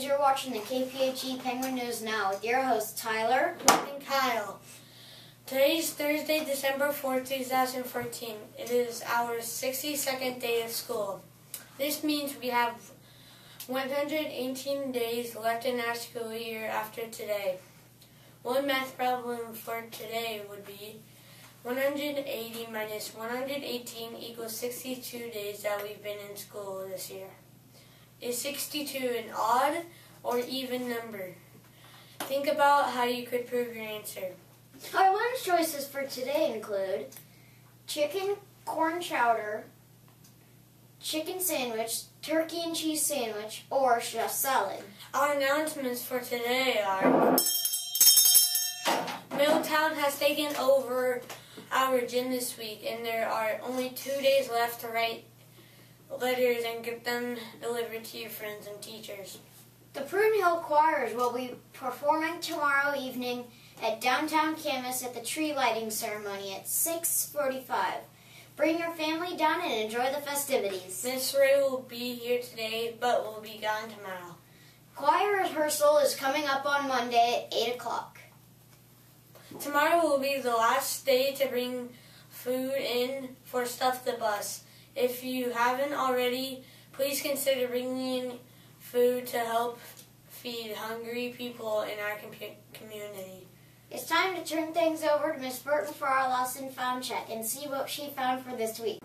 friends. You're watching the KPHE Penguin News Now with your hosts Tyler and Kyle. Today is Thursday, December 4th, 2014. It is our 62nd day of school. This means we have 118 days left in our school year after today. One math problem for today would be 180 minus 118 equals 62 days that we've been in school this year. Is 62 an odd or even number? Think about how you could prove your answer. Our lunch choices for today include chicken corn chowder, chicken sandwich, turkey and cheese sandwich, or just salad. Our announcements for today are Milltown has taken over our gym this week, and there are only two days left to write letters and get them delivered to your friends and teachers. The Prune Hill Choirs will be performing tomorrow evening at downtown campus at the tree lighting ceremony at 6.45. Bring your family down and enjoy the festivities. Miss Ray will be here today, but will be gone tomorrow. Choir rehearsal is coming up on Monday at 8 o'clock. Tomorrow will be the last day to bring food in for Stuff the Bus. If you haven't already, please consider bringing food to help feed hungry people in our community. It's time to turn things over to Miss Burton for our Lost and Found check and see what she found for this week.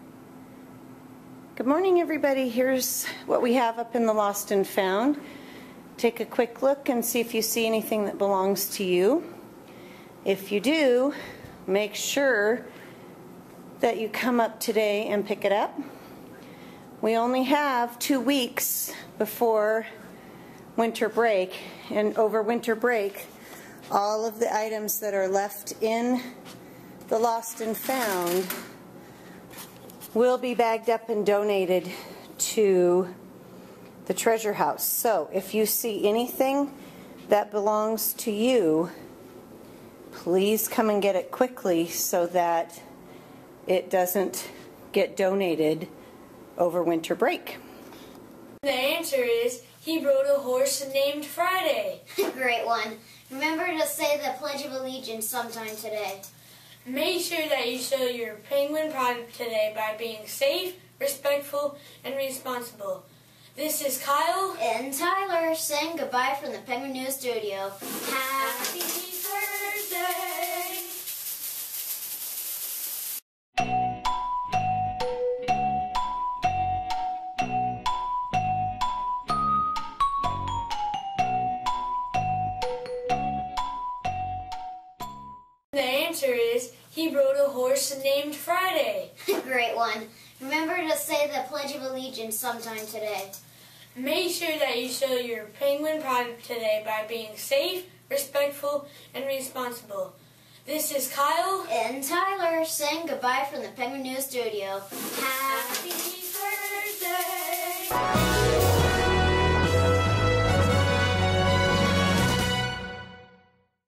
Good morning, everybody. Here's what we have up in the Lost and Found. Take a quick look and see if you see anything that belongs to you. If you do, make sure that you come up today and pick it up. We only have two weeks before winter break, and over winter break, all of the items that are left in the lost and found will be bagged up and donated to the treasure house. So if you see anything that belongs to you, please come and get it quickly so that it doesn't get donated over winter break. The answer is he rode a horse named Friday. Great one. Remember to say the Pledge of Allegiance sometime today. Make sure that you show your penguin pride today by being safe, respectful, and responsible. This is Kyle and Tyler saying goodbye from the Penguin News Studio. Happy The answer is he rode a horse named Friday. Great one. Remember to say the Pledge of Allegiance sometime today. Make sure that you show your penguin pride today by being safe, respectful, and responsible. This is Kyle and Tyler saying goodbye from the Penguin News Studio. Happy birthday!